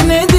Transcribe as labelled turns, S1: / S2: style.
S1: Senin